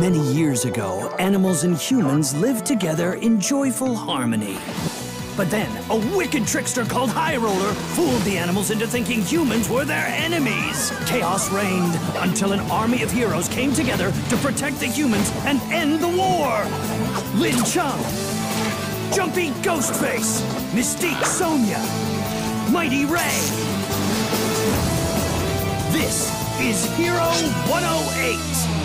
Many years ago, animals and humans lived together in joyful harmony. But then, a wicked trickster called High Roller fooled the animals into thinking humans were their enemies. Chaos reigned until an army of heroes came together to protect the humans and end the war. Lin Chung, Jumpy Ghostface, Mystique Sonia, Mighty Ray. This is Hero 108.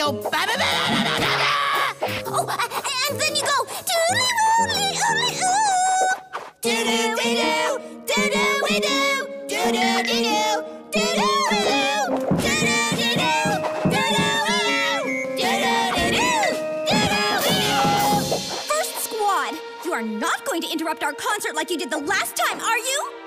Go. Oh, and then you go. First squad, you are not going to interrupt our concert like you did the last time, are you?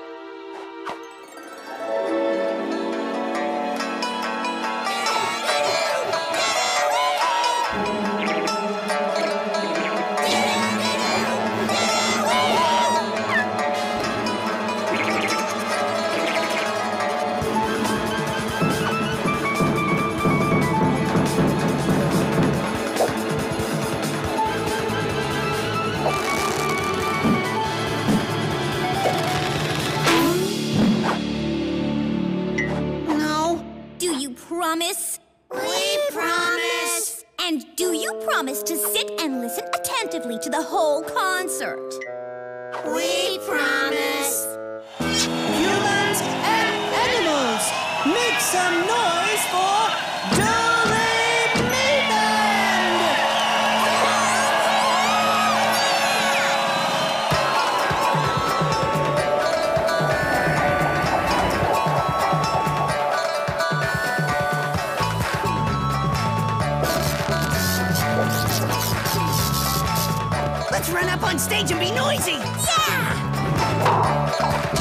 Promise? we promise. And do you promise to sit and listen attentively to the whole concert? We You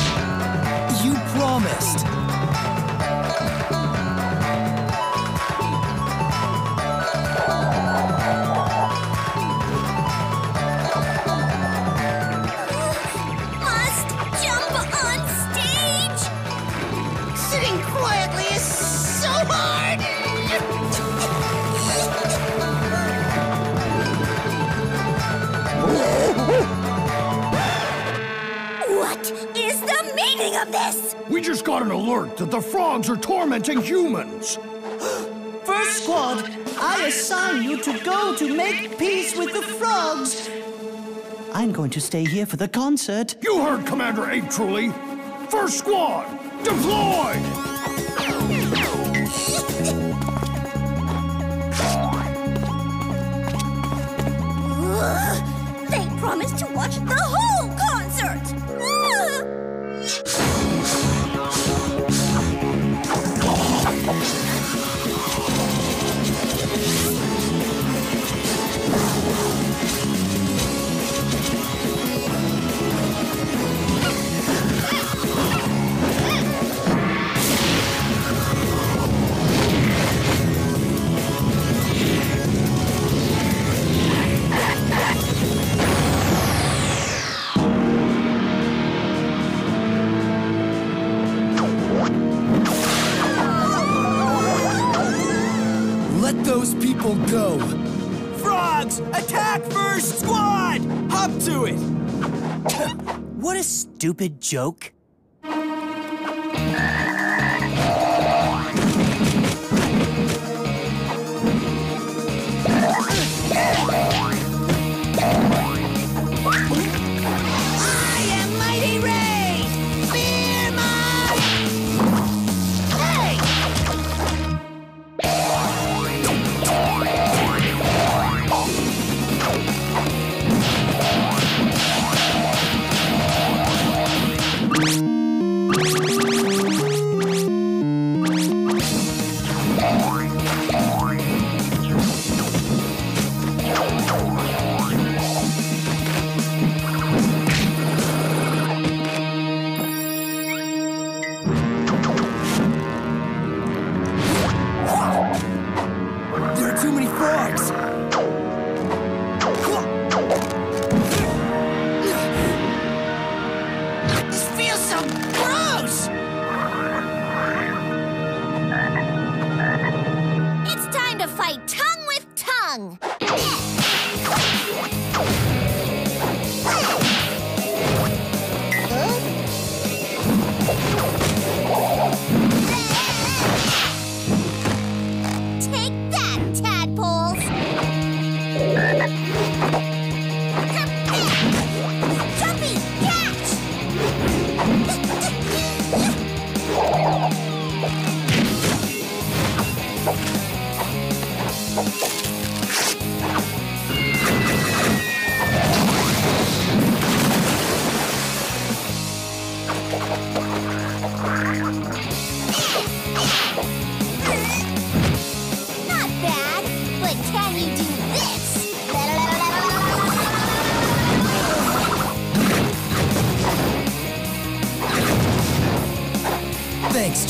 just got an alert that the frogs are tormenting humans. First squad, I assign you to go to make peace with the frogs. I'm going to stay here for the concert. You heard Commander Apetrully. First squad, deploy! They promised to watch the whole people go. Frogs, attack first squad! Hop to it! what a stupid joke.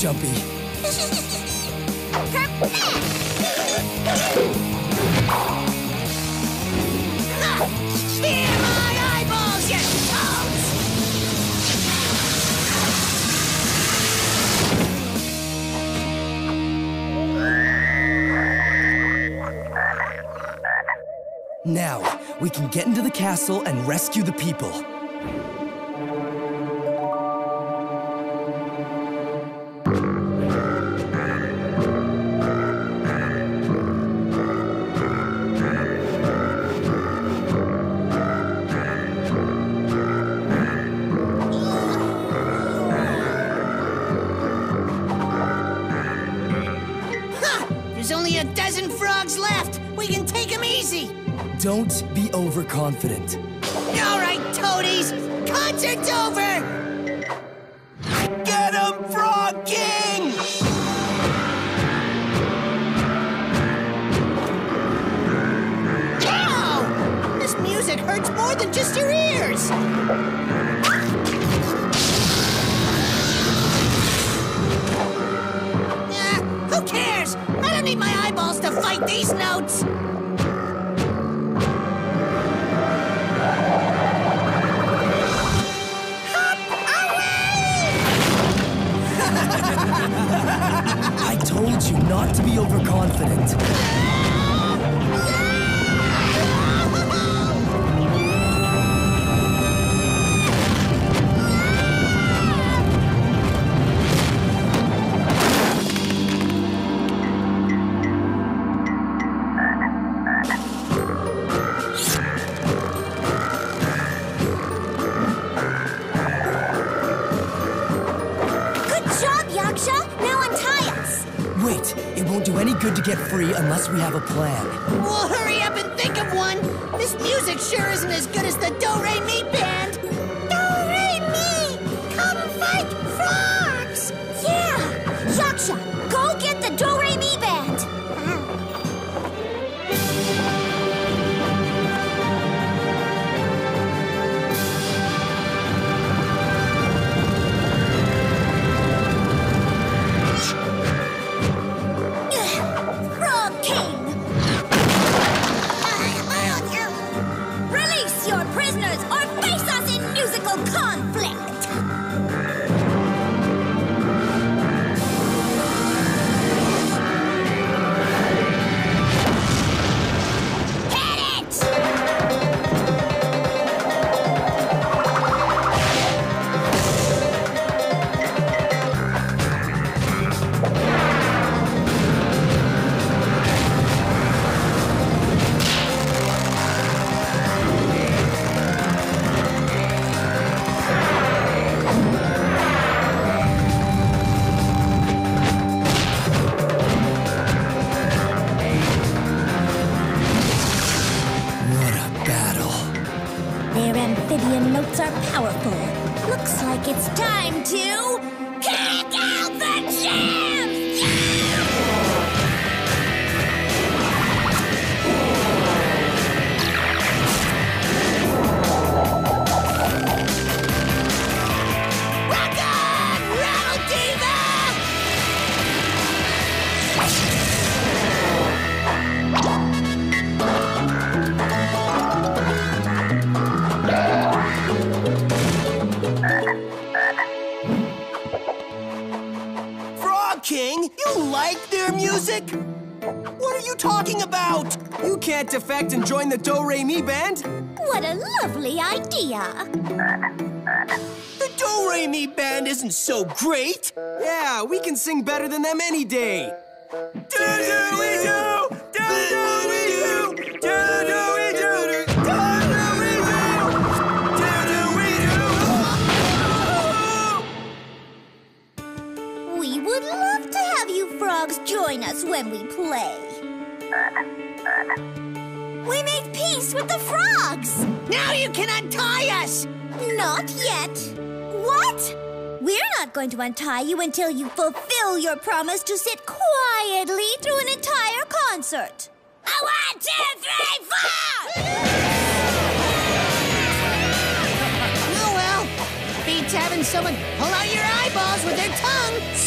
Jumpy. Now, we can get into the castle and rescue the people. Dozen frogs left. We can take them easy. Don't be overconfident. All right, toadies. Concert's over. Get him, Frog King! Ow! This music hurts more than just your ears. These notes. Hop away! I told you not to be overconfident. good to get free unless we have a plan. Well, hurry up and think of one. This music sure isn't as good as the Do conflict! Amphibian notes are powerful. Looks like it's time to talking about? You can't defect and join the Do Re Mi band. What a lovely idea. The Do Re Mi band isn't so great. Yeah, we can sing better than them any day. Do do we do, do do we do, do do we do, do do we do, do do we do. We would love to have you frogs join us when we play. We made peace with the frogs. Now you can untie us! Not yet. What? We're not going to untie you until you fulfill your promise to sit quietly through an entire concert. A one, two, three, four! Oh well, beats having someone pull out your eyeballs with their tongue.